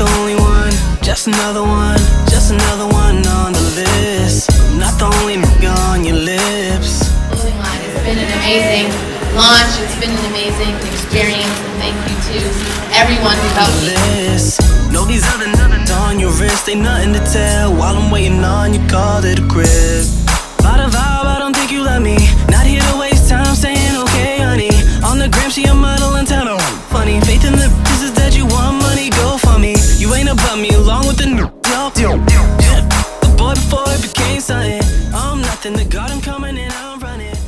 the only one, just another one, just another one on the list. I'm not the only on your lips. It's been an amazing launch. It's been an amazing experience, and thank you to everyone who helped me. Know these other on your wrist, ain't nothing to tell. While I'm waiting on your call to a crib. Bought a vibe, I don't think you love me. Not here to waste time saying okay, honey. On the gram, she a along with the new yo. The boy before he became something I'm nothing, the God I'm coming and I'm running